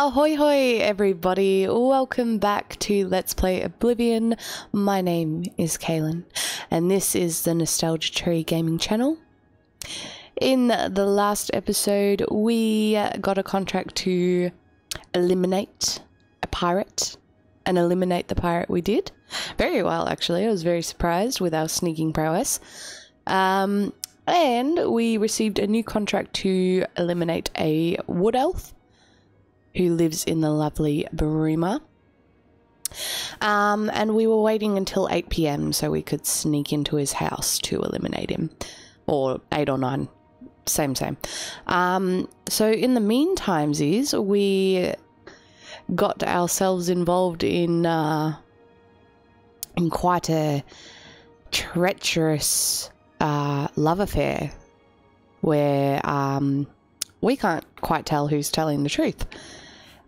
Ahoy hoy everybody, welcome back to Let's Play Oblivion. My name is Kaylin and this is the Nostalgia Tree Gaming channel. In the last episode we got a contract to eliminate a pirate and eliminate the pirate we did. Very well actually, I was very surprised with our sneaking prowess. Um, and we received a new contract to eliminate a wood elf who lives in the lovely Bruma. Um, and we were waiting until 8 pm so we could sneak into his house to eliminate him. Or 8 or 9. Same, same. Um, so in the meantimes is we got ourselves involved in uh, in quite a treacherous uh, love affair where um, we can't quite tell who's telling the truth.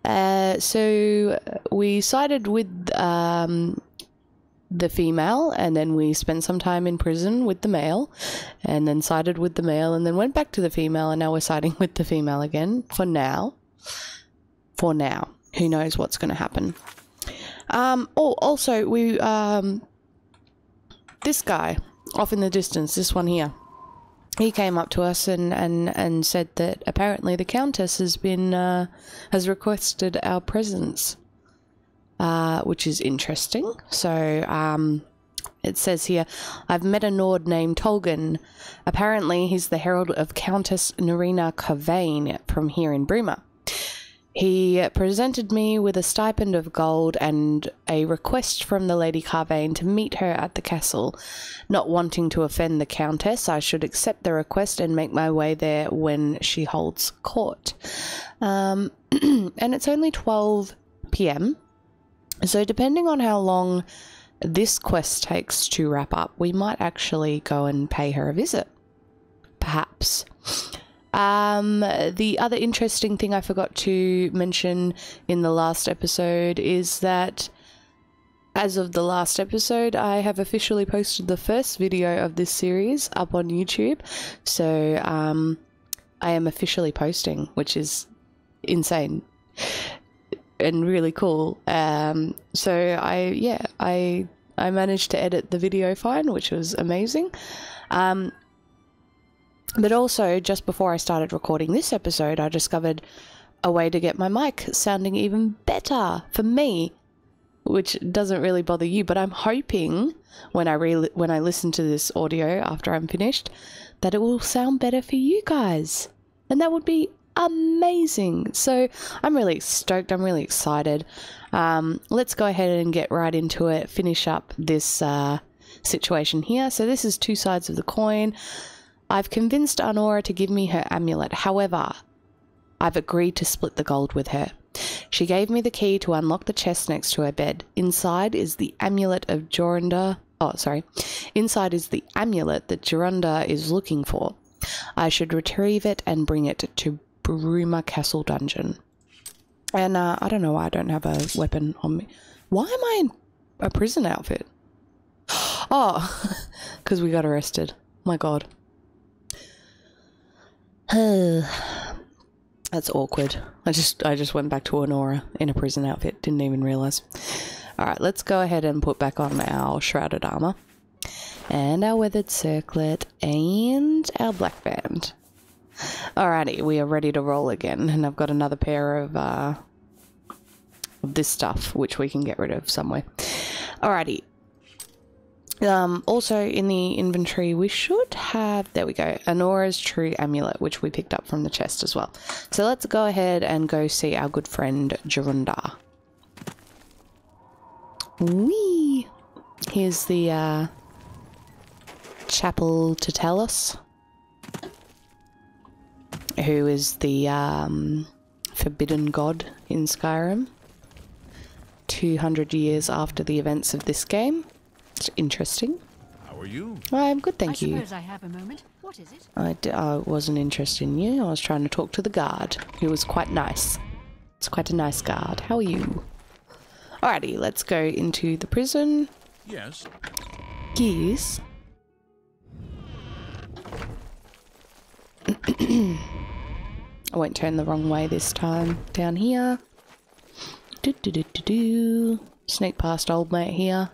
Uh, so we sided with um, the female, and then we spent some time in prison with the male, and then sided with the male, and then went back to the female, and now we're siding with the female again for now. For now, who knows what's going to happen? Um, oh, also we um, this guy off in the distance, this one here he came up to us and, and, and said that apparently the Countess has been uh, has requested our presence, uh, which is interesting. So um, it says here, I've met a Nord named Tolgan. Apparently, he's the herald of Countess Narina Carvain from here in Bruma. He presented me with a stipend of gold and a request from the Lady Carvain to meet her at the castle. Not wanting to offend the Countess, I should accept the request and make my way there when she holds court. Um, and it's only 12 pm, so depending on how long this quest takes to wrap up, we might actually go and pay her a visit. Perhaps. Um, the other interesting thing I forgot to mention in the last episode is that as of the last episode, I have officially posted the first video of this series up on YouTube. So, um, I am officially posting, which is insane and really cool. Um, so I, yeah, I, I managed to edit the video fine, which was amazing. Um, but also, just before I started recording this episode, I discovered a way to get my mic sounding even better for me, which doesn't really bother you. But I'm hoping when I re- when I listen to this audio after I'm finished, that it will sound better for you guys, and that would be amazing. So I'm really stoked. I'm really excited. Um, let's go ahead and get right into it. Finish up this uh, situation here. So this is two sides of the coin. I've convinced Arnora to give me her amulet. However, I've agreed to split the gold with her. She gave me the key to unlock the chest next to her bed. Inside is the amulet of Jorunda. Oh, sorry. Inside is the amulet that Jorunda is looking for. I should retrieve it and bring it to Bruma Castle Dungeon. And uh, I don't know why I don't have a weapon on me. Why am I in a prison outfit? Oh, because we got arrested. My god. That's awkward. I just I just went back to Honora in a prison outfit. Didn't even realize. All right, let's go ahead and put back on our shrouded armor and our weathered circlet and our black band. Alrighty, we are ready to roll again, and I've got another pair of uh, this stuff which we can get rid of somewhere. Alrighty, um, also in the inventory, we should have, there we go, Arnora's True Amulet, which we picked up from the chest as well. So let's go ahead and go see our good friend Jorunda. Whee! Here's the uh, Chapel to tell us. Who is the um, forbidden god in Skyrim. 200 years after the events of this game. It's interesting. How are you? I'm good, thank I you. suppose I have a moment. What is it? I, d- I wasn't interested in you. I was trying to talk to the guard, who was quite nice. It's quite a nice guard. How are you? Alrighty, let's go into the prison. Yes. Yes. I won't turn the wrong way this time. Down here. do, do, do, do, do. Sneak past old mate here.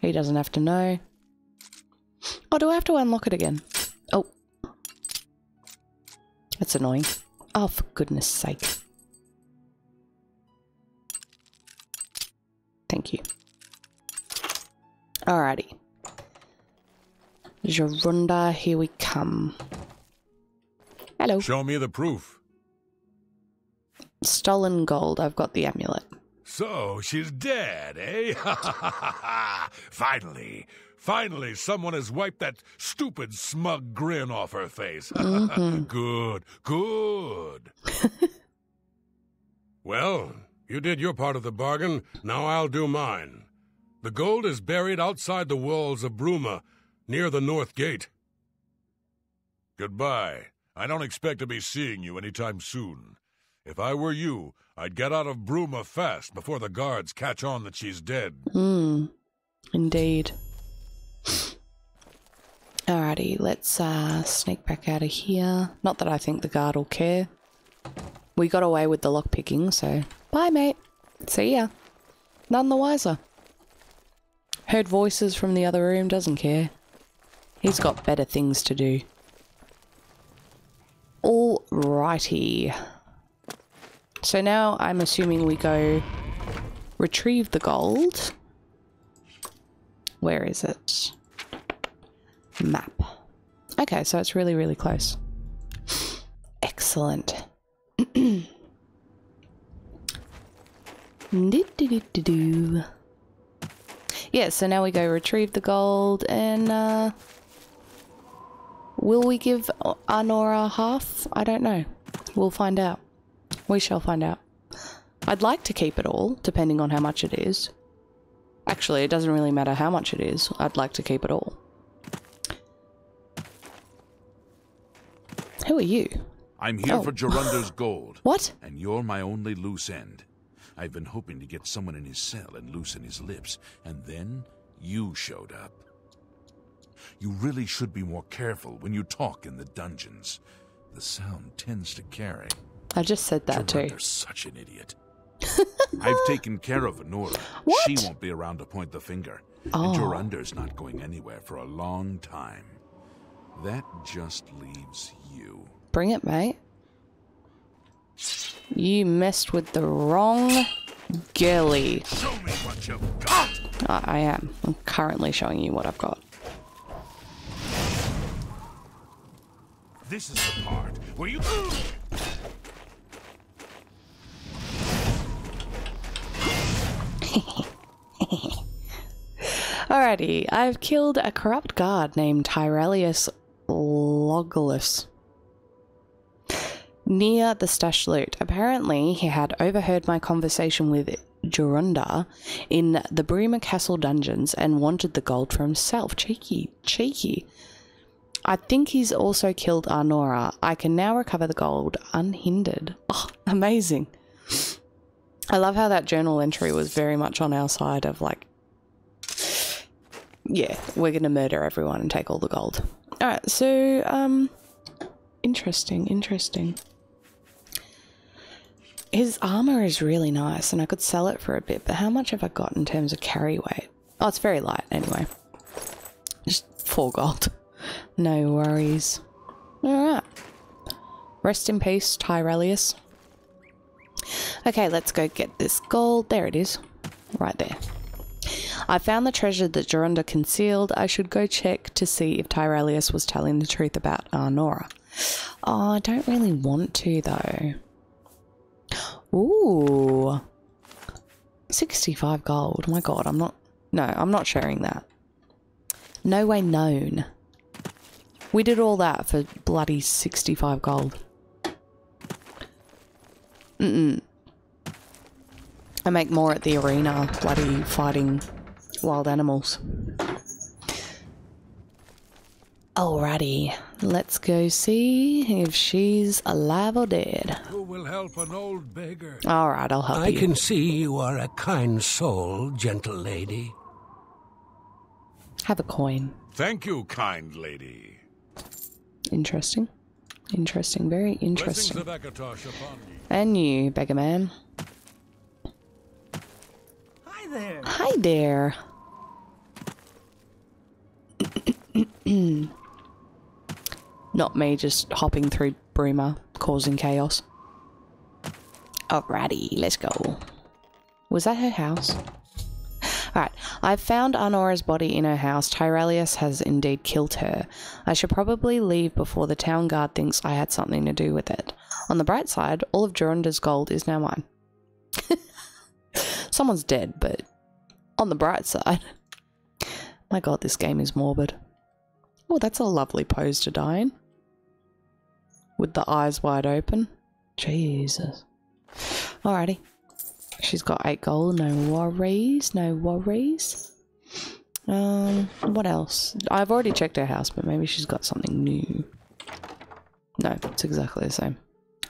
He doesn't have to know. Oh, do I have to unlock it again? Oh. That's annoying. Oh, for goodness sake. Thank you. Alrighty. Jorunda, here we come. Hello. Show me the proof. Stolen gold. I've got the amulet. So she's dead, eh? finally, finally, someone has wiped that stupid smug grin off her face. good, good. well, you did your part of the bargain. Now I'll do mine. The gold is buried outside the walls of Bruma, near the North Gate. Goodbye. I don't expect to be seeing you anytime soon. If I were you, I'd get out of Bruma fast before the guards catch on that she's dead. Hmm. Indeed. Alrighty, let's uh, sneak back out of here. Not that I think the guard will care. We got away with the lockpicking, so bye, mate. See ya. None the wiser. Heard voices from the other room, doesn't care. He's got better things to do. Alrighty. So now I'm assuming we go retrieve the gold. Where is it? Map. Okay, so it's really, really close. Excellent. Do-do-do-do-do. yeah, so now we go retrieve the gold and uh, will we give Arnora half? I don't know. We'll find out. We shall find out. I'd like to keep it all, depending on how much it is. Actually, it doesn't really matter how much it is. I'd like to keep it all. Who are you? I'm here Oh. for Jorunda's gold. What? And you're my only loose end. I've been hoping to get someone in his cell and loosen his lips, and then you showed up. You really should be more careful when you talk in the dungeons. The sound tends to carry. I just said that too. Jorunda's such an idiot. I've taken care of Arnora. What? She won't be around to point the finger. Oh. And not going anywhere for a long time. That just leaves you. Bring it, mate. You messed with the wrong girly. Show me what you've got! I I am. I'm currently showing you what I've got. This is the part where you. Alrighty, I've killed a corrupt guard named Tyrellius Logulus near the stash loot. Apparently, he had overheard my conversation with Jorunda in the Bruma Castle dungeons and wanted the gold for himself. Cheeky, cheeky. I think he's also killed Arnora. I can now recover the gold unhindered. Oh, amazing. I love how that journal entry was very much on our side of like, yeah, we're gonna murder everyone and take all the gold. Alright, so, um, interesting, interesting. His armor is really nice and I could sell it for a bit, but how much have I got in terms of carry weight? Oh, it's very light anyway. Just four gold. No worries. Alright. Rest in peace, Tyrellius. Okay, let's go get this gold. There it is. Right there. I found the treasure that Jorunda concealed. I should go check to see if Tyrellius was telling the truth about Arnora. Oh, I don't really want to, though. Ooh. 65 gold. My god, I'm not... No, I'm not sharing that. No way known. We did all that for bloody 65 gold. Mm-mm. I make more at the arena, bloody fighting wild animals. Alrighty, let's go see if she's alive or dead. Who will help an old beggar? Alright, I'll help I you. can see you are a kind soul, gentle lady. Have a coin. Thank you, kind lady. Interesting. Interesting, very interesting. of Akatosh upon you. And you, beggar man. There. Hi there. Not me just hopping through Bruma, causing chaos. Alrighty, let's go. Was that her house? Alright, I've found Arnora's body in her house. Tyrellius has indeed killed her. I should probably leave before the town guard thinks I had something to do with it. On the bright side, all of Jorunda's gold is now mine. Someone's dead, but on the bright side. My god, this game is morbid. Oh, that's a lovely pose to die in. With the eyes wide open. Jesus. Alrighty. She's got eight gold, no worries, no worries. Um, what else? I've already checked her house, but maybe she's got something new. No, it's exactly the same.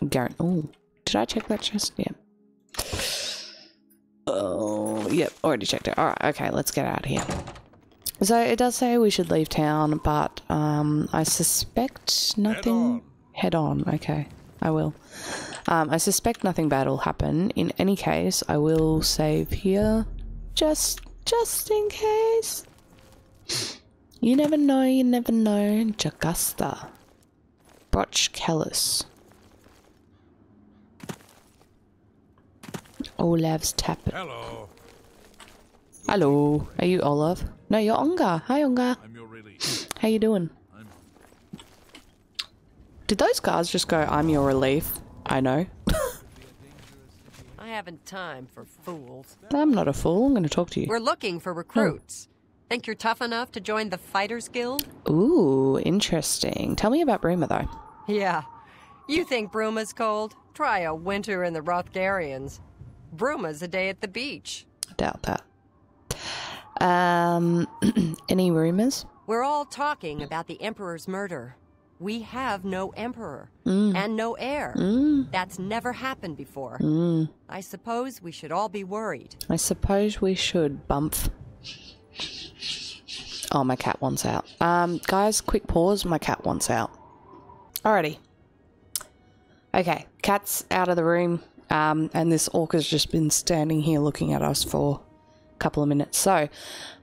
Garrett. Oh, did I check that chest? Yeah. Oh, yep, already checked it. Alright, okay, let's get out of here. So it does say we should leave town, but um, I suspect nothing. Head on. okay, I will. Um, I suspect nothing bad will happen. In any case, I will save here, just just in case. You never know. You never know. Jagasta, Broch Kellis. Olav's tap. Hello. Hello. Are you Olav? No, you're Onga. Hi, Onga. I'm your relief. How you doing? Did those guards just go, I'm your relief? I know. I haven't time for fools. I'm not a fool. I'm going to talk to you. We're looking for recruits. Think you're tough enough to join the Fighters Guild? Ooh, interesting. Tell me about Bruma, though. Yeah. You think Bruma's cold? Try a winter in the Rothgarians. Bruma's a day at the beach. I doubt that. Um, any rumors? We're all talking about the Emperor's murder. We have no Emperor and no heir. That's never happened before. I suppose we should all be worried. I suppose we should bump. Oh, my cat wants out. Um, guys, quick pause. My cat wants out. Alrighty. Okay, cat's out of the room. Um, and this orc has just been standing here looking at us for a couple of minutes. So,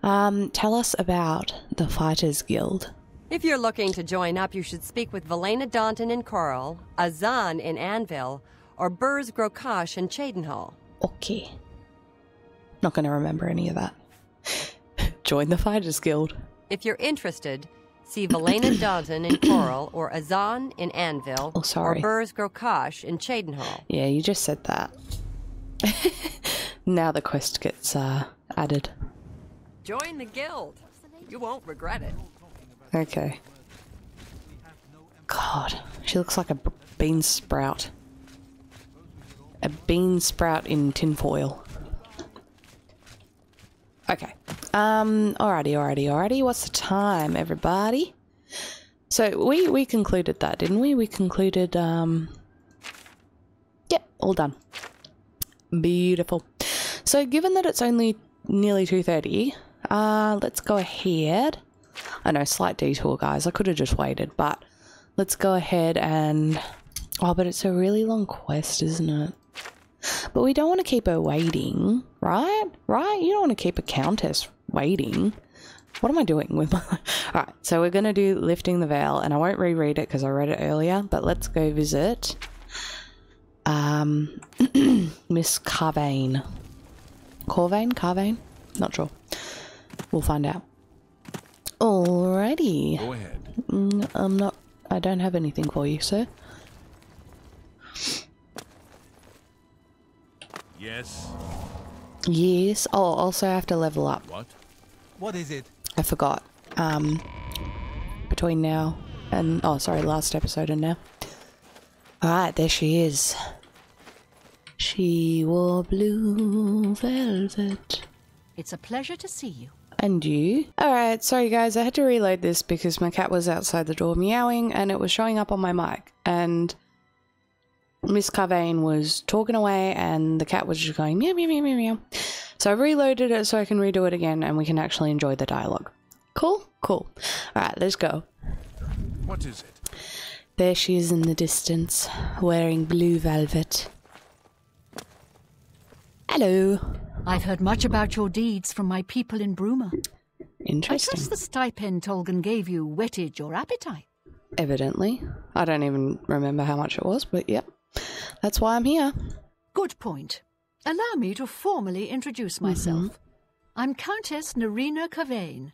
um, tell us about the Fighters Guild. If you're looking to join up, you should speak with Vilena Donton in Chorrol, Azzan in Anvil, or Burz gro-Khash in Cheydinhal. Okay. Not going to remember any of that. Join the Fighters Guild. If you're interested, see Vilena Donton in Chorrol, or Azzan in Anvil, Oh, sorry. or Burz gro-Khash in Cheydinhal. Yeah, you just said that. now the quest gets uh, added. Join the guild. You won't regret it. Okay. God, she looks like a bean sprout. A bean sprout in tinfoil. Okay. Um. Alrighty. Alrighty. Alrighty. What's the time, everybody? So we we concluded that, didn't we? We concluded. Um. Yep. All done. Beautiful. So given that it's only nearly two thirty, uh, let's go ahead. I know, slight detour, guys. I could have just waited, but let's go ahead and. Oh, but it's a really long quest, isn't it? But we don't want to keep her waiting, right? Right? You don't want to keep a countess waiting. What am I doing with my. Alright, so we're going to do Lifting the Veil, and I won't reread it because I read it earlier, but let's go visit. Um, Miss Carvane. Corvane? Carvane? Not sure. We'll find out. Alrighty. Go ahead. Mm, I'm not. I don't have anything for you, sir. Yes. Yes. Oh, also I have to level up. What? What is it? I forgot. Um, between now and oh, sorry, last episode and now. All right, there she is. She wore blue velvet. It's a pleasure to see you. And you? Alright, sorry guys, I had to reload this because my cat was outside the door meowing and it was showing up on my mic. And Miss Carvane was talking away and the cat was just going meow meow meow meow meow. So I reloaded it so I can redo it again and we can actually enjoy the dialogue. Cool? Cool. Alright, let's go. What is it? There she is in the distance, wearing blue velvet. Hello. I've heard much about your deeds from my people in Bruma. I Interesting. trust the stipend Tolgan gave you whetted your appetite. Evidently. I don't even remember how much it was, but yep. That's why I'm here. Good point. Allow me to formally introduce myself. I'm Countess Narina Carvain.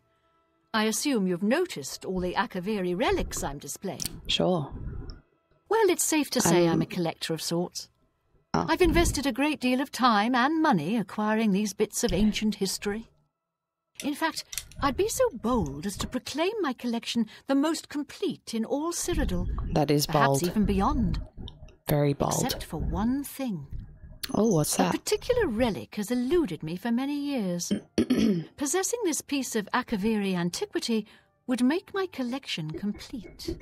I assume you've noticed all the Akaviri relics I'm displaying. Sure. Well, it's safe to say Um, I'm a collector of sorts. Ah. I've invested a great deal of time and money acquiring these bits of ancient history. In fact, I'd be so bold as to proclaim my collection the most complete in all Cyrodiil, That is perhaps bold. even beyond, Very bold. except for one thing. Oh, what's that? A particular relic has eluded me for many years. Possessing this piece of Akaviri antiquity would make my collection complete.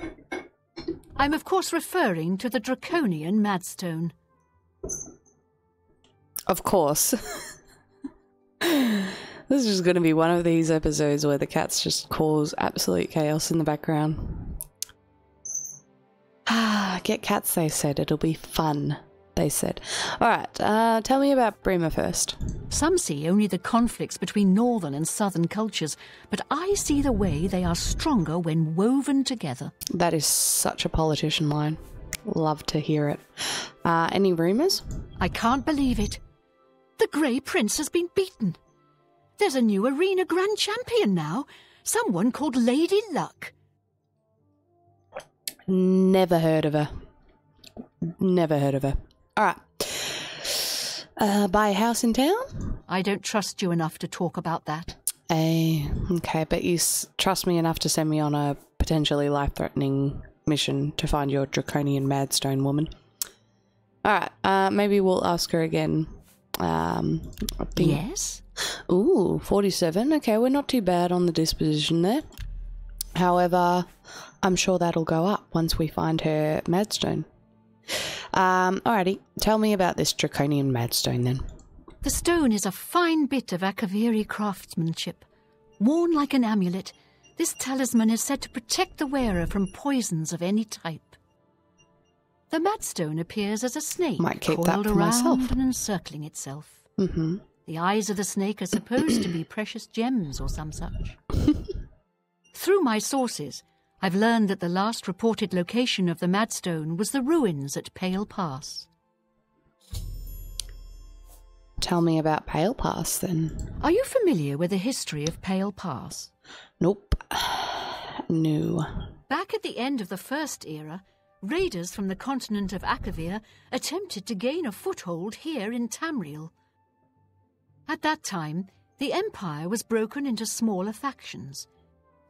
I'm of course referring to the Draconian Madstone. Of course. this is going to be one of these episodes where the cats just cause absolute chaos in the background. Ah, get cats, they said. It'll be fun, they said. Alright, uh, tell me about Bruma first. Some see only the conflicts between northern and southern cultures, but I see the way they are stronger when woven together. That is such a politician line. Love to hear it. Uh, any rumours? I can't believe it. The Grey Prince has been beaten. There's a new arena grand champion now, someone called Lady Luck. Never heard of her. Never heard of her. Alright. Uh, buy a house in town? I don't trust you enough to talk about that. Eh, okay, but you s- trust me enough to send me on a potentially life threatening mission to find your draconian madstone woman. Alright, uh, maybe we'll ask her again. Um, Yes? Ooh, 47. Okay, we're not too bad on the disposition there. However, I'm sure that'll go up once we find her madstone. Um, alrighty, tell me about this draconian madstone then. The stone is a fine bit of Akaviri craftsmanship. Worn like an amulet, this talisman is said to protect the wearer from poisons of any type. The madstone appears as a snake Might keep coiled that around myself. and encircling itself. Mm-hmm. The eyes of the snake are supposed to be precious gems or some such. Through my sources, I've learned that the last reported location of the Madstone was the ruins at Pale Pass. Tell me about Pale Pass then. Are you familiar with the history of Pale Pass? Nope. no. Back at the end of the First Era, raiders from the continent of Akavir attempted to gain a foothold here in Tamriel. At that time, the Empire was broken into smaller factions.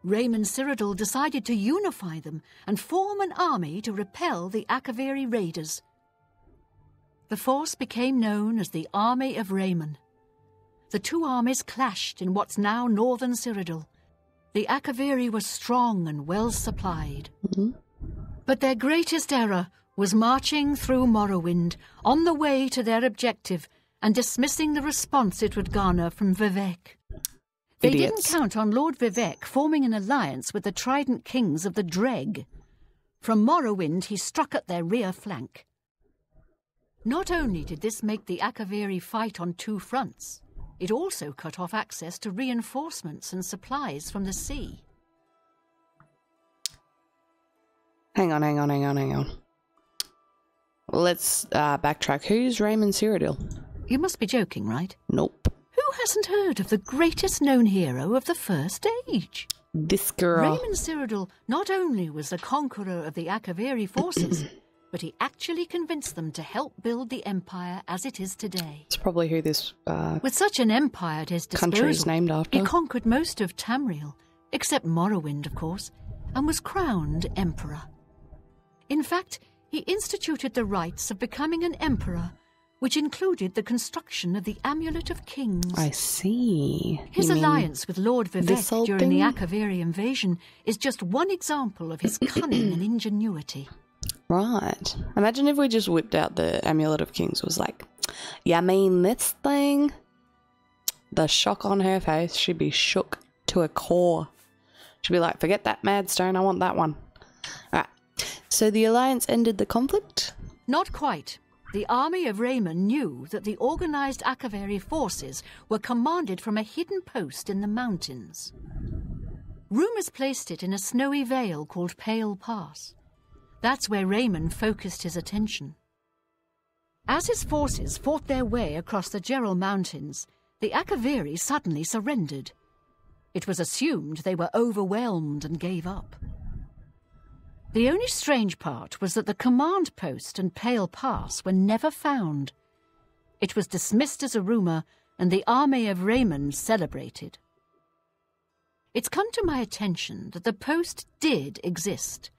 Reman Cyrodiil decided to unify them and form an army to repel the Akaviri raiders. The force became known as the Army of Reman. The two armies clashed in what's now northern Cyrodiil. The Akaviri were strong and well supplied. Mm-hmm. But their greatest error was marching through Morrowind on the way to their objective and dismissing the response it would garner from Vivec. They Idiots. didn't count on Lord Vivec forming an alliance with the Trident Kings of the Dreugh. From Morrowind, he struck at their rear flank. Not only did this make the Akaviri fight on two fronts, it also cut off access to reinforcements and supplies from the sea. Hang on, hang on, hang on, hang on. Let's uh, backtrack. Who's Reman Cyrodiil? You must be joking, right? Nope. Who hasn't heard of the greatest known hero of the First Age? This girl. Reman Cyrodiil not only was the conqueror of the Akaviri forces, but he actually convinced them to help build the empire as it is today. It's probably who this uh, With such an empire at his disposal, country is named after. he conquered most of Tamriel, except Morrowind, of course, and was crowned emperor. In fact, he instituted the rites of becoming an emperor, which included the construction of the Amulet of Kings. I see. His You alliance with Lord Vivec during the? Akaviri invasion is just one example of his cunning and ingenuity. Right. Imagine if we just whipped out the Amulet of Kings was like, Yeah, I mean this thing? The shock on her face, she'd be shook to her core. She'd be like, Forget that mad stone, I want that one. Alright. So the Alliance ended the conflict? Not quite. The army of Reman knew that the organized Akaviri forces were commanded from a hidden post in the mountains. Rumours placed it in a snowy vale called Pale Pass. That's where Reman focused his attention. As his forces fought their way across the Jerall Mountains, the Akaviri suddenly surrendered. It was assumed they were overwhelmed and gave up. The only strange part was that the command post and Pale Pass were never found. It was dismissed as a rumour, and the army of Reman celebrated. It's come to my attention that the post did exist,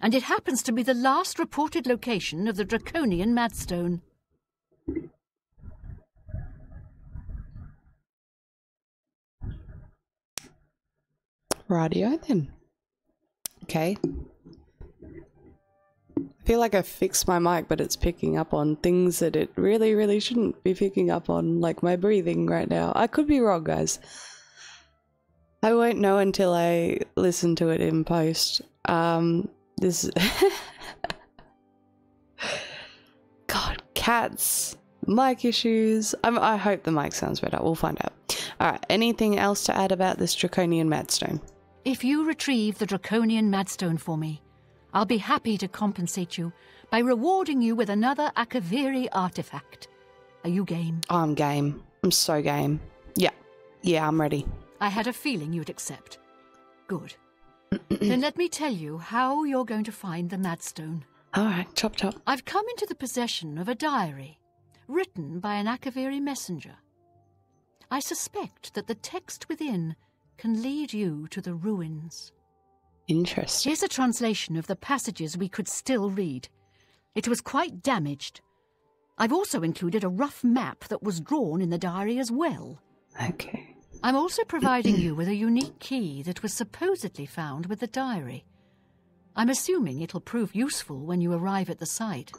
and it happens to be the last reported location of the Draconian Madstone. Radio then. Okay. I feel like I fixed my mic, but it's picking up on things that it really, really shouldn't be picking up on, like my breathing right now. I could be wrong, guys. I won't know until I listen to it in post. Um, this. God, cats, mic issues. I'm, I hope the mic sounds better. We'll find out. Alright, anything else to add about this Draconian Madstone? If you retrieve the Draconian Madstone for me, I'll be happy to compensate you by rewarding you with another Akaviri artifact. Are you game? I'm game. I'm so game. Yeah. Yeah, I'm ready. I had a feeling you'd accept. Good. then let me tell you how you're going to find the Madstone. Alright, chop chop. I've come into the possession of a diary written by an Akaviri messenger. I suspect that the text within can lead you to the ruins. Interesting. Here's a translation of the passages we could still read. It was quite damaged. I've also included a rough map that was drawn in the diary as well. Okay. I'm also providing you with a unique key that was supposedly found with the diary. I'm assuming it'll prove useful when you arrive at the site.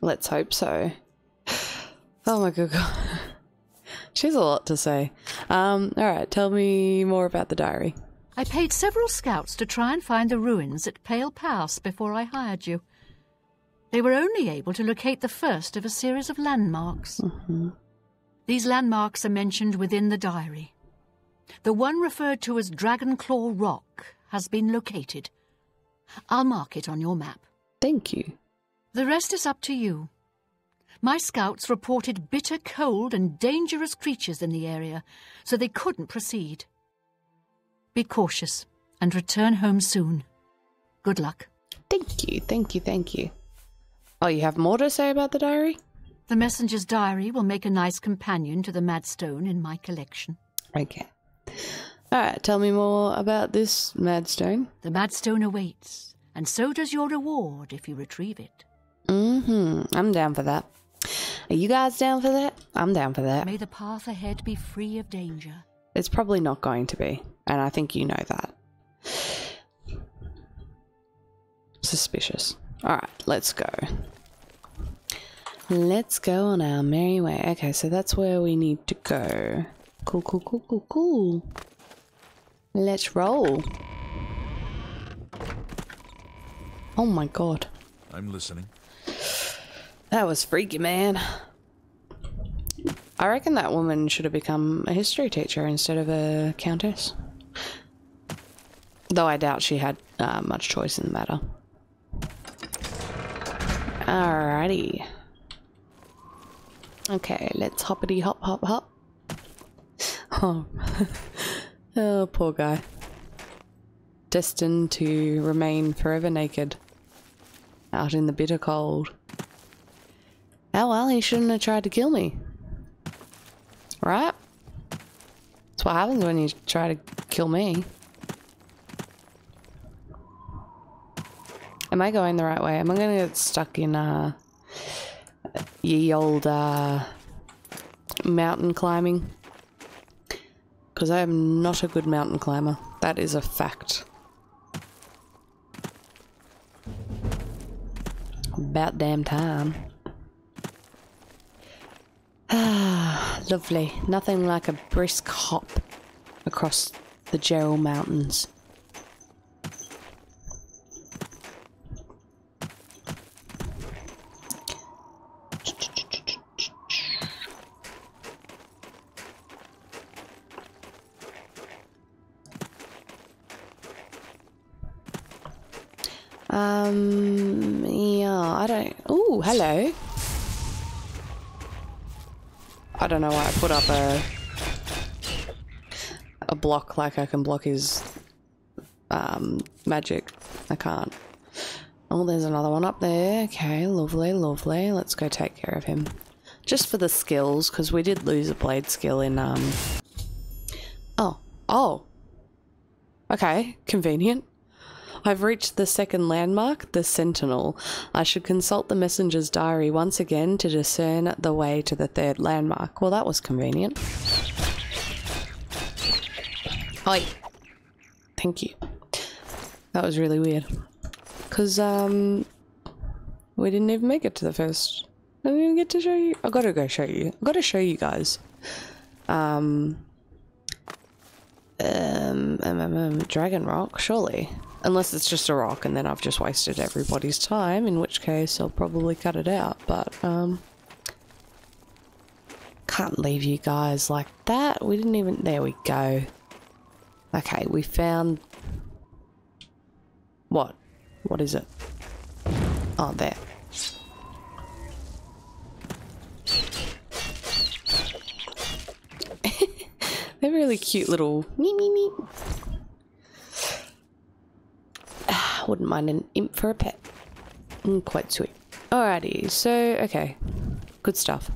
Let's hope so. Oh my good god. She's a lot to say. Um, alright, tell me more about the diary. I paid several scouts to try and find the ruins at Pale Pass before I hired you. They were only able to locate the first of a series of landmarks. Mm-hmm. These landmarks are mentioned within the diary. The one referred to as Dragon Claw Rock has been located. I'll mark it on your map. Thank you. The rest is up to you. My scouts reported bitter cold and dangerous creatures in the area, so they couldn't proceed. Be cautious and return home soon. Good luck. Thank you, thank you, thank you. Oh, you have more to say about the diary? The messenger's diary will make a nice companion to the Madstone in my collection. Okay. Alright, tell me more about this Madstone. The Madstone awaits, and so does your reward if you retrieve it. Mm-hmm. I'm down for that. Are you guys down for that? I'm down for that. May the path ahead be free of danger. It's probably not going to be, and I think you know that. Suspicious. Alright, let's go. Let's go on our merry way. Okay, so that's where we need to go. Cool, cool, cool, cool, cool. Let's roll. Oh my god. I'm listening. That was freaky, man. I reckon that woman should have become a history teacher instead of a countess. Though I doubt she had uh, much choice in the matter. Alrighty. Okay, let's hoppity hop hop hop. Oh. oh, poor guy. Destined to remain forever naked. Out in the bitter cold. Oh well, he shouldn't have tried to kill me. Right? That's what happens when you try to kill me. Am I going the right way? Am I gonna get stuck in, uh, ye old, uh, mountain climbing? Because I am not a good mountain climber. That is a fact. About damn time. Ah, lovely. Nothing like a brisk hop across the Jerall Mountains. Don't... Ooh, hello. I don't know why I put up a... A block like I can block his... Um, magic. I can't. Oh, there's another one up there. Okay, lovely, lovely. Let's go take care of him. Just for the skills, because we did lose a blade skill in, um... Oh. Oh. Okay, convenient. I've reached the second landmark, the Sentinel. I should consult the messenger's diary once again to discern the way to the third landmark. Well, that was convenient. Hi. Thank you. That was really weird. Because, um, we didn't even make it to the first. I didn't even get to show you. I gotta go show you. I gotta show you guys. Um, um, um, um, um, Dragon Rock, surely. Unless it's just a rock and then I've just wasted everybody's time, in which case I'll probably cut it out, but, um... Can't leave you guys like that. We didn't even... There we go. Okay, we found... What? What is it? Oh, there. They're really cute little me me me. Ah, wouldn't mind an imp for a pet. Mm, quite sweet. Alrighty, so okay, good stuff.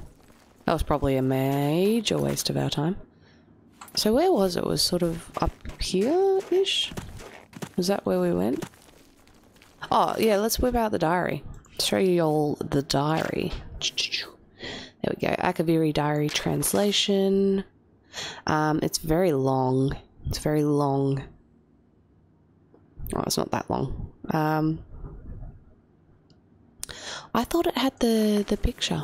That was probably a major waste of our time. So where was it? Was sort of up here-ish? Was that where we went? Oh, yeah, let's whip out the diary. Show you all the diary. There we go. Akaviri diary translation. Um, it's very long. It's very long. Oh, it's not that long. Um, I thought it had the, the picture.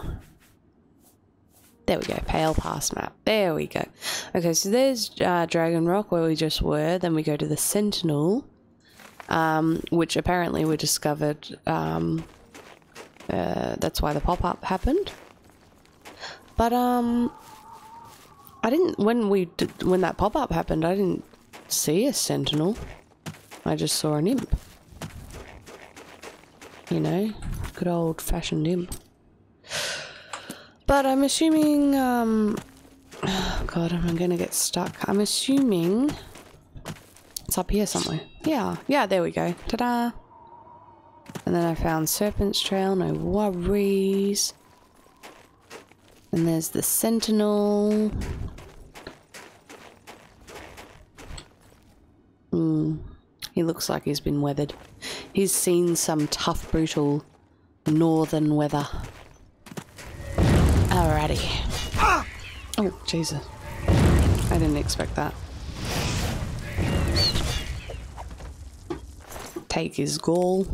There we go, Pale Pass map. There we go. Okay, so there's uh, Dragon Rock where we just were. Then we go to the Sentinel, um, which apparently we discovered. Um, uh, that's why the pop up happened. But um, I didn't when we did, when that pop up happened. I didn't see a Sentinel. I just saw an imp. You know, good old fashioned imp. But I'm assuming, um, oh God, am I gonna get stuck? I'm assuming it's up here somewhere. Yeah, yeah, there we go. Ta-da! And then I found Serpent's Trail, no worries. And there's the Sentinel. Hmm. He looks like he's been weathered. He's seen some tough, brutal northern weather. Alrighty. Oh, Jesus. I didn't expect that. Take his gall.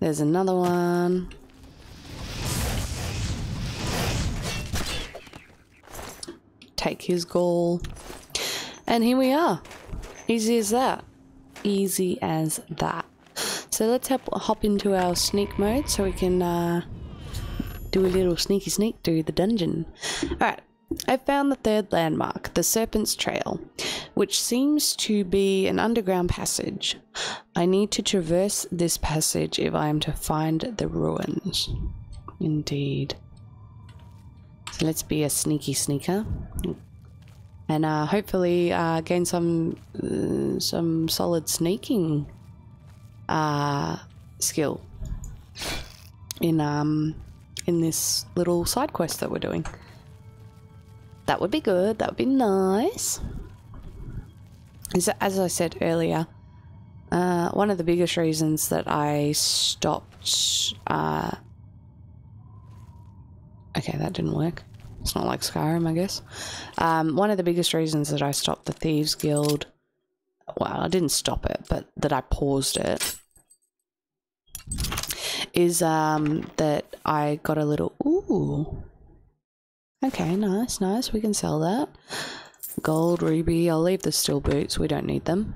There's another one. Take his gall. And here we are. Easy as that. Easy as that. So let's hop, hop into our sneak mode so we can uh, do a little sneaky sneak through the dungeon. Alright, I found the third landmark, the Serpent's Trail, which seems to be an underground passage. I need to traverse this passage if I am to find the ruins. Indeed. So let's be a sneaky sneaker. And uh, hopefully uh, gain some uh, some solid sneaking uh, skill in um in this little side quest that we're doing. That would be good. That would be nice. As, as I said earlier, uh, one of the biggest reasons that I stopped. Uh, okay, that didn't work. It's not like Skyrim, I guess. Um, one of the biggest reasons that I stopped the Thieves Guild. Well, I didn't stop it, but that I paused it is um, that I got a little. Ooh. Okay, nice, nice. We can sell that. Gold, ruby. I'll leave the steel boots. We don't need them.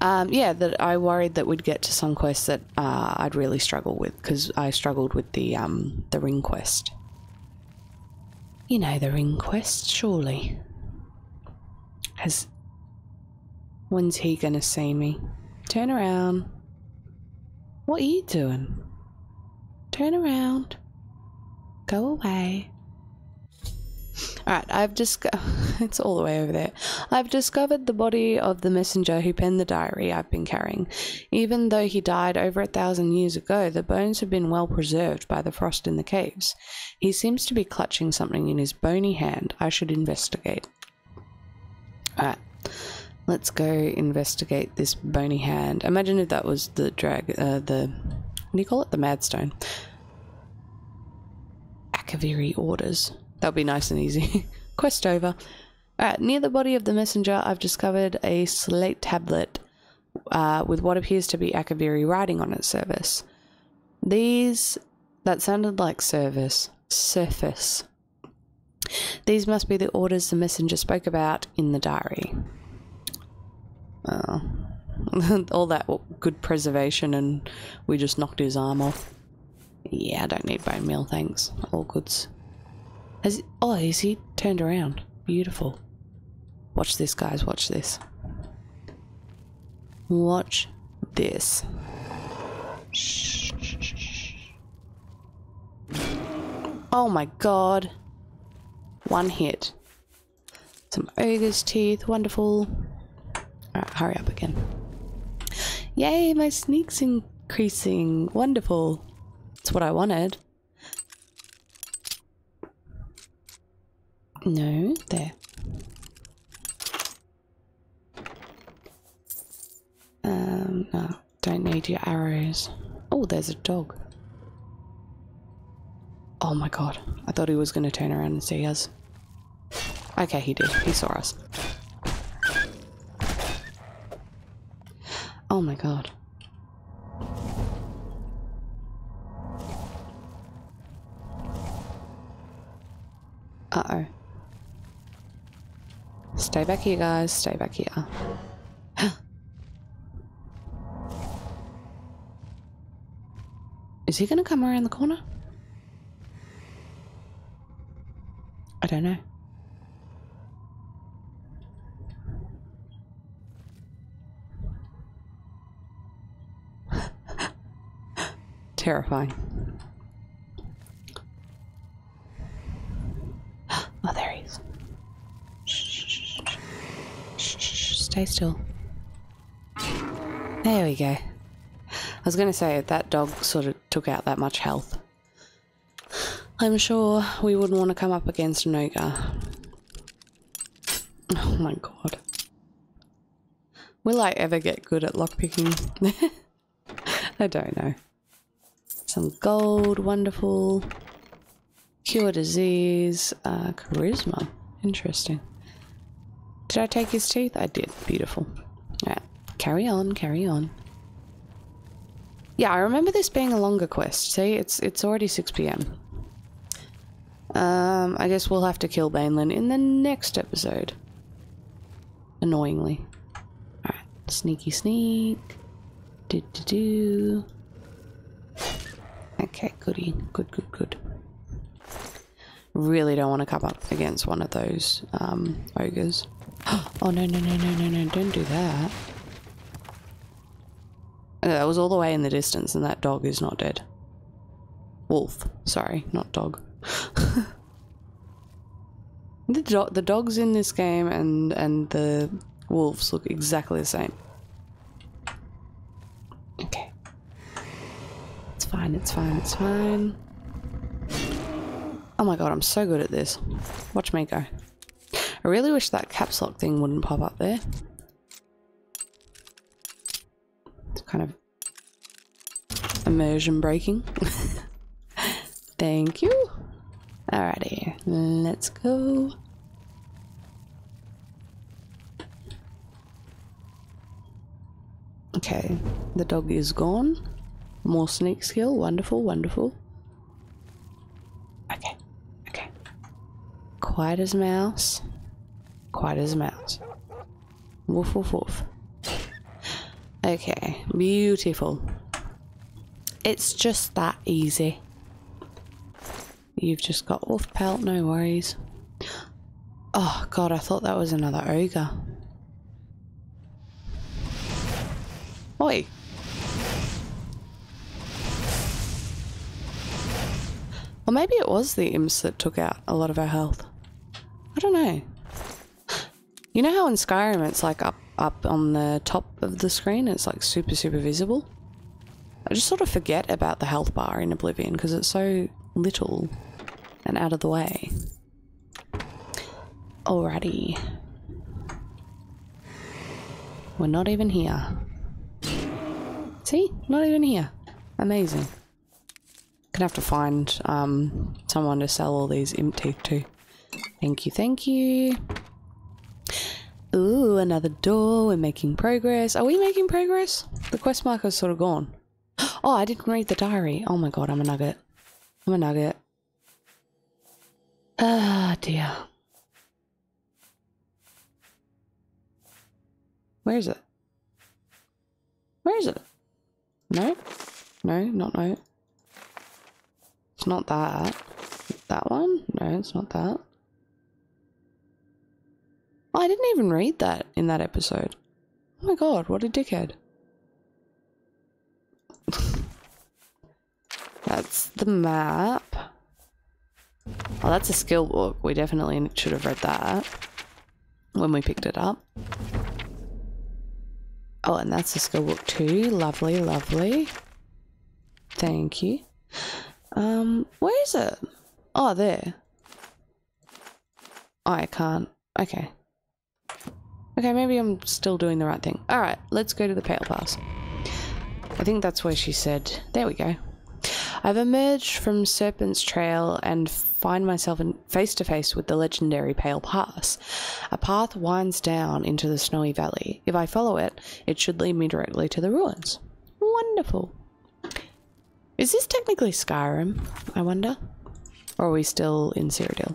Um, yeah, that I worried that we'd get to some quests that uh, I'd really struggle with because I struggled with the um, the ring quest. You know the ring quest, surely. Has when's he gonna see me? Turn around. What are you doing? Turn around. Go away. Alright, I've just. it's all the way over there. I've discovered the body of the messenger who penned the diary I've been carrying. Even though he died over a thousand years ago, the bones have been well preserved by the frost in the caves. He seems to be clutching something in his bony hand. I should investigate. Alright, let's go investigate this bony hand. Imagine if that was the drag. Uh, the. What do you call it? The Madstone. Akaviri orders. That'll be nice and easy. Quest over. Alright, near the body of the messenger, I've discovered a slate tablet uh, with what appears to be Akaviri writing on its surface. These. That sounded like service. Surface. These must be the orders the messenger spoke about in the diary. Oh. All that good preservation, and we just knocked his arm off. Yeah, I don't need bone meal, thanks. All goods. Has oh, is he turned around? Beautiful. Watch this, guys. Watch this. Watch this. Oh my god. One hit. Some ogre's teeth. Wonderful. Alright, hurry up again. Yay, my sneak's increasing. Wonderful. That's what I wanted. No, there. Um, no, don't need your arrows. Oh, there's a dog. Oh my god, I thought he was going to turn around and see us. Okay, he did. He saw us. Oh my god. Stay back here, guys. Stay back here. Is he going to come around the corner? I don't know. Terrifying. Oh, there he is. Shh, shh, shh, Stay still. There we go. I was going to say, that dog sort of took out that much health. I'm sure we wouldn't want to come up against an ogre. Oh my god. Will I ever get good at lockpicking? I don't know. Some gold, wonderful. Cure disease, uh, charisma. Interesting. Did I take his teeth? I did. Beautiful. Alright, carry on, carry on. Yeah, I remember this being a longer quest. See, it's it's already 6 p.m. Um, I guess we'll have to kill Bainlin in the next episode. Annoyingly. Alright, sneaky sneak. Do do do. Okay, goody. Good, good, good. Really don't want to come up against one of those um, ogres. Oh, no, no, no, no, no, no, don't do that. Uh, that was all the way in the distance and that dog is not dead. Wolf. Sorry, not dog. the, do the dogs in this game and, and the wolves look exactly the same. Okay. It's fine, it's fine, it's fine. Oh my god, I'm so good at this. Watch me go. I really wish that caps lock thing wouldn't pop up there. It's kind of immersion breaking. Thank you. Alrighty, let's go. Okay, the dog is gone. More sneak skill, wonderful, wonderful. Okay, okay. Quiet as mouse quite as much. Woof woof woof. Okay, beautiful. It's just that easy. You've just got wolf pelt, no worries. Oh god, I thought that was another ogre. Oi! Or maybe it was the imps that took out a lot of our health. I don't know. You know how in Skyrim it's like up up on the top of the screen, it's like super super visible? I just sort of forget about the health bar in Oblivion because it's so little and out of the way. Alrighty. We're not even here. See? Not even here. Amazing. Gonna have to find um, someone to sell all these imp teeth to. Thank you, thank you. Ooh, another door. We're making progress. Are we making progress? The quest marker's sort of gone. Oh, I didn't read the diary. Oh my god, I'm a nugget. I'm a nugget. Ah, dear. Where is it? Where is it? No? No, not no. It's not that. That one? No, it's not that. Oh, I didn't even read that in that episode. Oh my god, what a dickhead. that's the map. Oh, that's a skill book. We definitely should have read that when we picked it up. Oh, and that's a skill book too. Lovely, lovely. Thank you. Um, where is it? Oh, there. Oh, I can't. Okay. Okay, maybe I'm still doing the right thing. Alright, let's go to the Pale Pass. I think that's where she said... There we go. I've emerged from Serpent's Trail and find myself face to face with the legendary Pale Pass. A path winds down into the snowy valley. If I follow it, it should lead me directly to the ruins. Wonderful. Is this technically Skyrim, I wonder? Or are we still in Cyrodiil?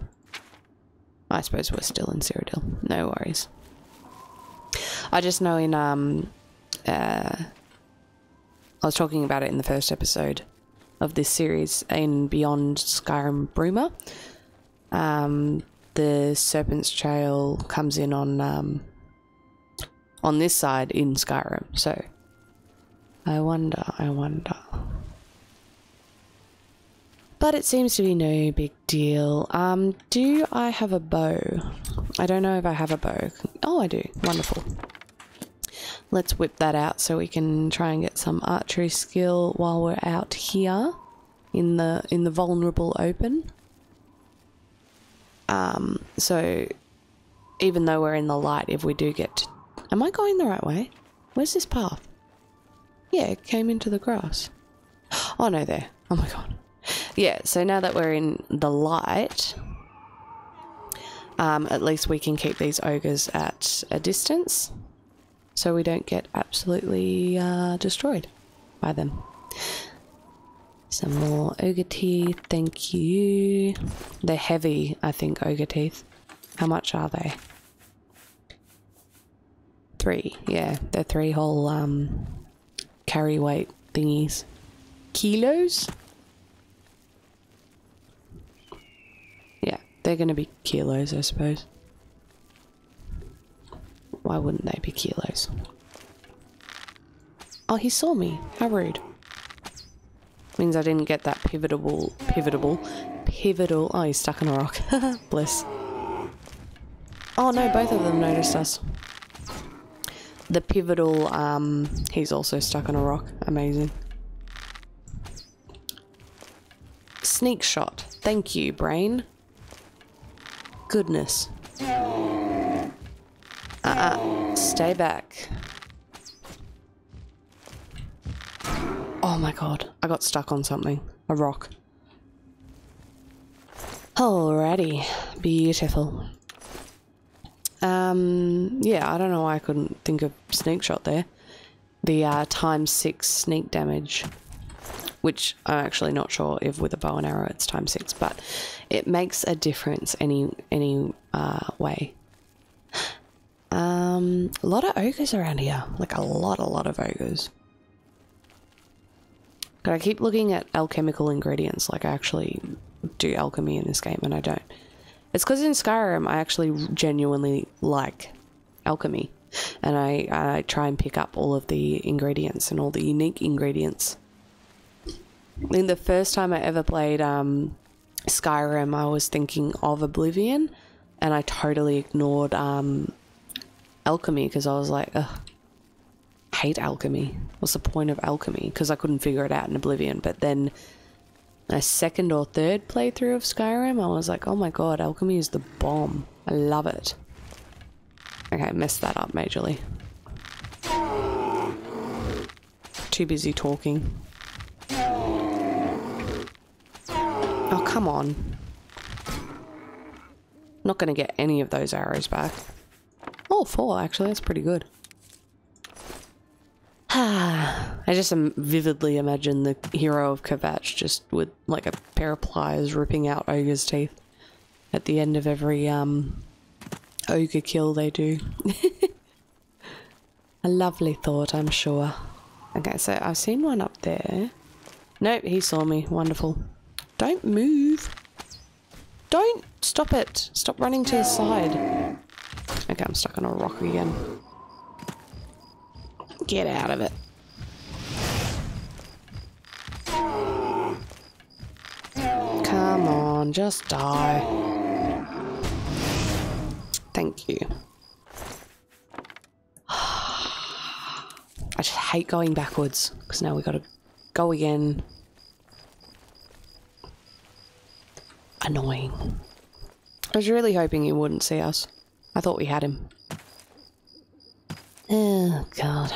I suppose we're still in Cyrodiil. No worries. I just know in um uh I was talking about it in the first episode of this series in Beyond Skyrim Bruma. Um the Serpent's Trail comes in on um on this side in Skyrim. So I wonder, I wonder. But it seems to be no big deal. Um, do I have a bow? I don't know if I have a bow. Oh, I do. Wonderful. Let's whip that out so we can try and get some archery skill while we're out here in the in the vulnerable open. Um, so even though we're in the light, if we do get to, am I going the right way? Where's this path? Yeah, it came into the grass. Oh no, there. Oh my god. Yeah, so now that we're in the light, um, at least we can keep these ogres at a distance so we don't get absolutely uh, destroyed by them. Some more ogre teeth, thank you. They're heavy, I think, ogre teeth. How much are they? Three, yeah, they're three whole um, carry weight thingies. Kilos? Yeah, they're going to be kilos, I suppose. Why wouldn't they be kilos? Oh, he saw me. How rude. Means I didn't get that pivotable, pivotable, pivotal. Oh, he's stuck in a rock. Bliss. Oh no, both of them noticed us. The pivotal, um, he's also stuck on a rock. Amazing. Sneak shot. Thank you, brain. Goodness. Uh-uh. Stay back. Oh my god. I got stuck on something. A rock. Alrighty. Beautiful. Um, yeah, I don't know why I couldn't think of sneak shot there. The uh, times six sneak damage, which I'm actually not sure if with a bow and arrow it's times six, but it makes a difference any any uh, way. Um, a lot of ogres around here, like a lot, a lot of ogres. But I keep looking at alchemical ingredients, like I actually do alchemy in this game, and I don't. It's because in Skyrim I actually genuinely like alchemy, and I I try and pick up all of the ingredients and all the unique ingredients. I think the first time I ever played um, Skyrim, I was thinking of Oblivion, and I totally ignored um, alchemy because I was like, ugh, hate alchemy. What's the point of alchemy? Because I couldn't figure it out in Oblivion. But then my second or third playthrough of Skyrim, I was like, oh my god, alchemy is the bomb. I love it. Okay, I messed that up majorly. Too busy talking. Oh, come on. Not going to get any of those arrows back. Oh, four, actually. That's pretty good. I just um, vividly imagine the hero of Kvatch just with like a pair of pliers ripping out ogre's teeth at the end of every um, ogre kill they do. a lovely thought, I'm sure. Okay, so I've seen one up there. Nope, he saw me. Wonderful. Don't move. Don't stop it. Stop running to the side. I'm stuck on a rock again. Get out of it. Come on, just die. Thank you. I just hate going backwards because now we got to go again. Annoying. I was really hoping you wouldn't see us. I thought we had him. Oh, God.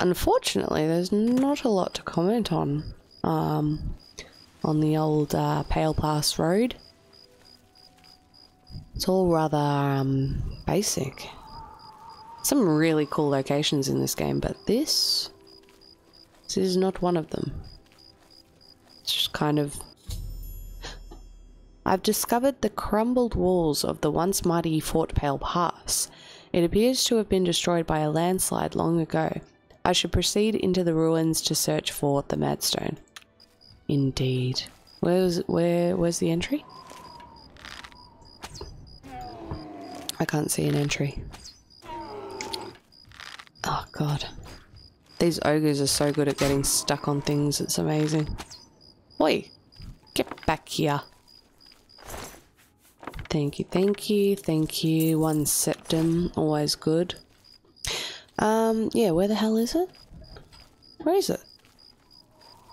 Unfortunately, there's not a lot to comment on um, on the old uh, Pale Pass Road. It's all rather um, basic. Some really cool locations in this game, but this, this is not one of them. It's just kind of I've discovered the crumbled walls of the once mighty Fort Pale Pass. It appears to have been destroyed by a landslide long ago. I should proceed into the ruins to search for the Madstone. Indeed. Where's where was the entry? I can't see an entry. Oh god. These ogres are so good at getting stuck on things, it's amazing. Oi! Get back here. Thank you, thank you, thank you. One septim, always good. Um, yeah, where the hell is it? Where is it?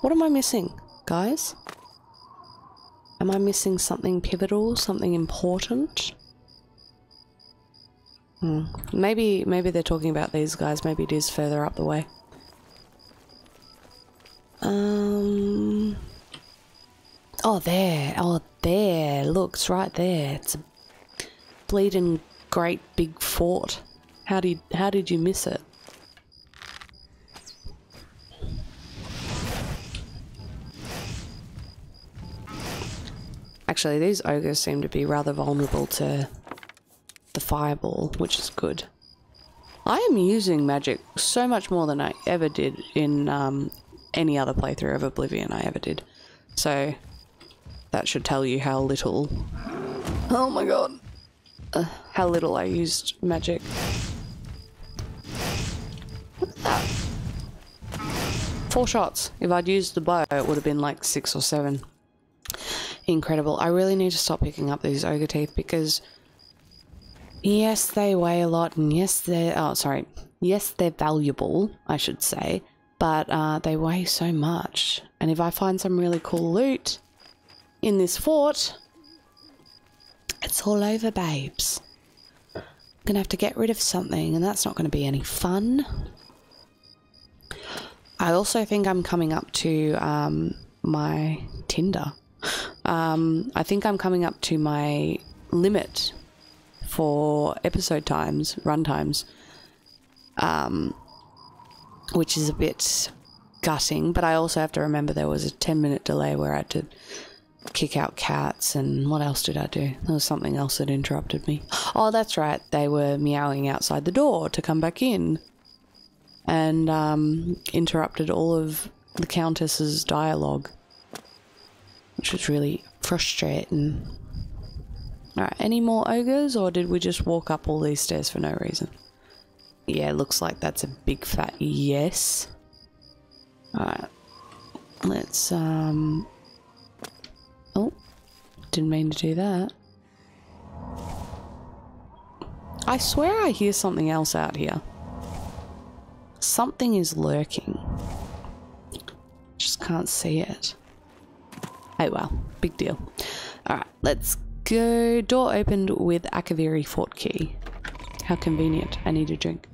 What am I missing, guys? Am I missing something pivotal, something important? Hmm. Maybe, maybe they're talking about these guys. Maybe it is further up the way. Um. Oh, there. Oh, there. Looks right there. It's a bleeding great big fort. How did how did you miss it? Actually, these ogres seem to be rather vulnerable to the fireball, which is good. I am using magic so much more than I ever did in um, any other playthrough of Oblivion I ever did. So, that should tell you how little... Oh my god. Uh, how little I used magic. What's that? Four shots. If I'd used the bow, it would have been like six or seven. Incredible. I really need to stop picking up these ogre teeth because... Yes, they weigh a lot, and yes, they're... Oh, sorry. Yes, they're valuable, I should say, but uh, they weigh so much. And if I find some really cool loot in this fort, it's all over, babes. I'm gonna have to get rid of something, and that's not gonna be any fun. I also think I'm coming up to um, my Tinder. Um, I think I'm coming up to my limit for episode times, run times, um, which is a bit gutting. But I also have to remember there was a 10 minute delay where I had to kick out cats and what else did I do? There was something else that interrupted me. Oh, that's right. They were meowing outside the door to come back in and um, interrupted all of the Countess's dialogue, which was really frustrating. Alright, any more ogres or did we just walk up all these stairs for no reason? Yeah, looks like that's a big fat yes. Alright. Let's, um... Oh, didn't mean to do that. I swear I hear something else out here. Something is lurking. Just can't see it. Oh well, big deal. Alright, let's go. Door opened with Akaviri fort key. How convenient. I need a drink.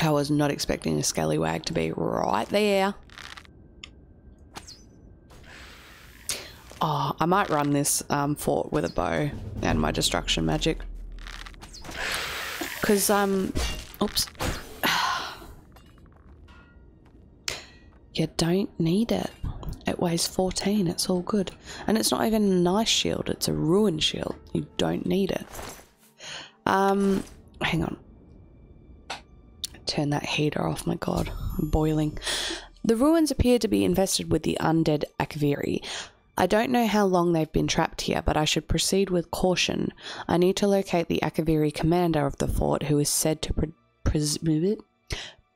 I was not expecting a scallywag to be right there. Oh, I might run this um, fort with a bow and my destruction magic. Because, um, oops. you don't need it. It weighs 14, it's all good. And it's not even a nice shield, it's a ruined shield. You don't need it. Um, hang on. Turn that heater off, my god. I'm boiling. The ruins appear to be infested with the undead Akaviri. I don't know how long they've been trapped here, but I should proceed with caution. I need to locate the Akaviri commander of the fort who is said to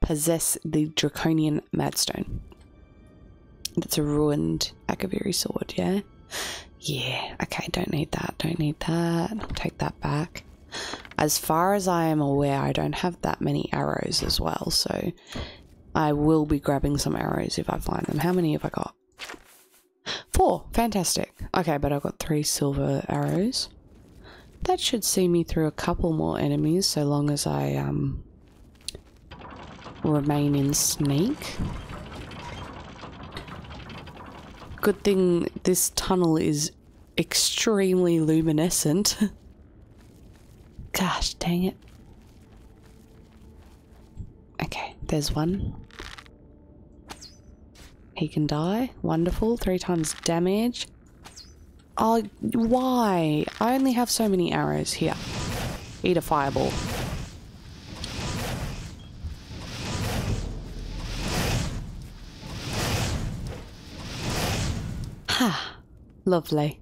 possess the draconian madstone. That's a ruined Akaviri sword, yeah? Yeah, okay, don't need that, don't need that. Take that back. As far as I am aware, I don't have that many arrows as well, so I will be grabbing some arrows if I find them. How many have I got? Four. Fantastic. Okay, but I've got three silver arrows. That should see me through a couple more enemies so long as I um, remain in sneak. Good thing this tunnel is extremely luminescent. Gosh, dang it. Okay, there's one. He can die. Wonderful. Three times damage. Oh, why? I only have so many arrows. Here. Eat a fireball. Ha! Lovely.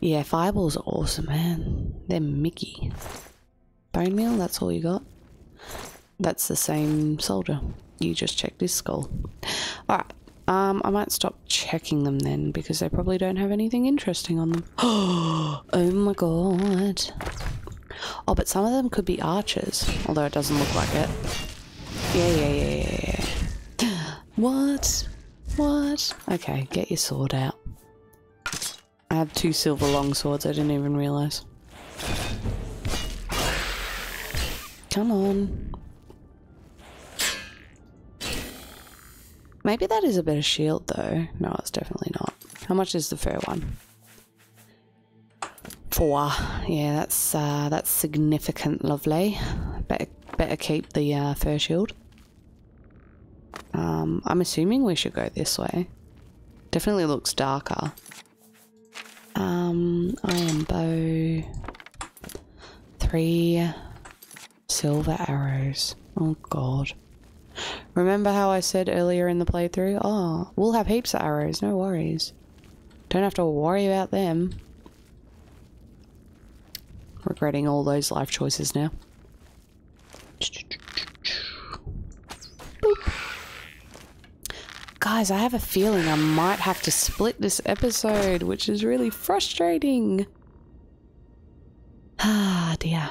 Yeah, fireballs are awesome, man. They're Mickey. Bone meal, that's all you got? That's the same soldier. You just checked his skull. Alright, um, I might stop checking them then because they probably don't have anything interesting on them. oh my god. Oh, but some of them could be archers, although it doesn't look like it. Yeah, yeah, yeah, yeah, yeah. What? What? Okay, get your sword out. I have two silver long swords, I didn't even realise. Come on. Maybe that is a better shield though. No, it's definitely not. How much is the fur one? Four. Yeah, that's uh, that's significant. Lovely. Better better keep the uh, fur shield. Um, I'm assuming we should go this way. Definitely looks darker. Um, iron bow. Three silver arrows. Oh god. Remember how I said earlier in the playthrough? Oh, we'll have heaps of arrows, no worries. Don't have to worry about them. Regretting all those life choices now. Boop. Guys, I have a feeling I might have to split this episode, which is really frustrating. Ah, dear.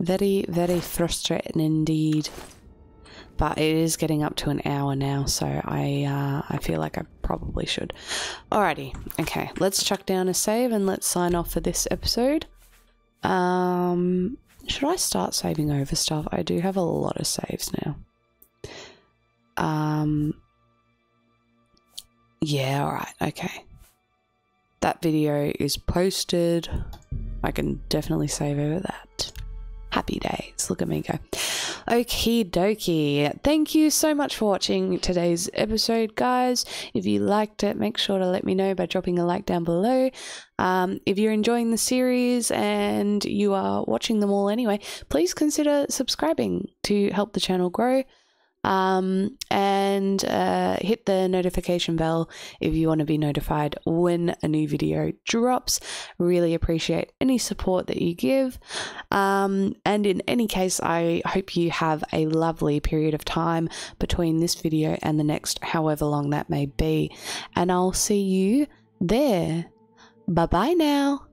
Very, very frustrating indeed. But it is getting up to an hour now, so I uh, I feel like I probably should. Alrighty, okay, let's chuck down a save and let's sign off for this episode. Um, should I start saving over stuff? I do have a lot of saves now. Um, yeah, alright, okay. That video is posted. I can definitely save over that. Happy days. Look at me go. Okie dokie. Thank you so much for watching today's episode, guys. If you liked it, make sure to let me know by dropping a like down below. Um, if you're enjoying the series and you are watching them all anyway, please consider subscribing to help the channel grow. Um, and uh, hit the notification bell if you want to be notified when a new video drops. Really appreciate any support that you give. Um, and in any case, I hope you have a lovely period of time between this video and the next, however long that may be. And I'll see you there. Bye bye now.